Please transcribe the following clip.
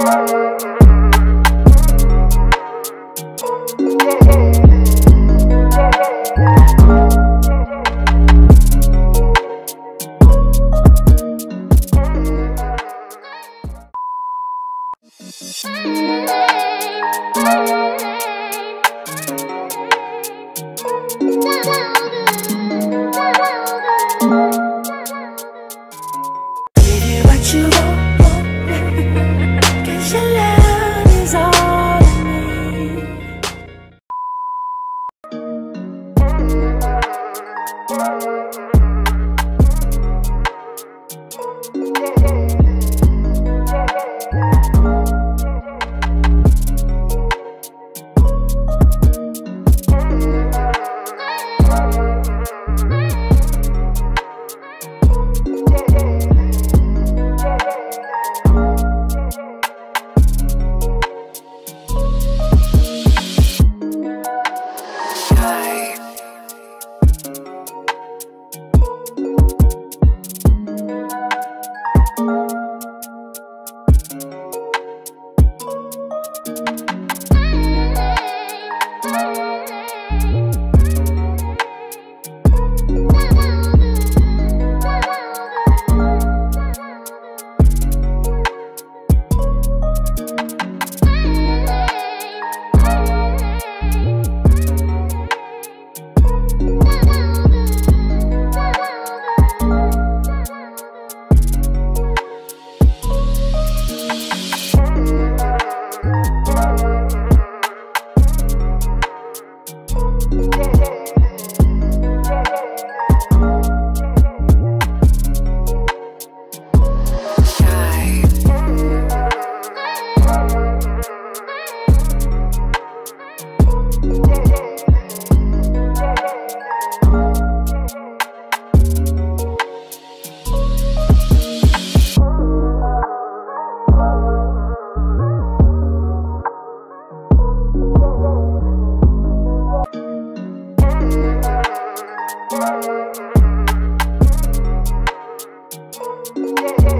Música Oh, oh, oh.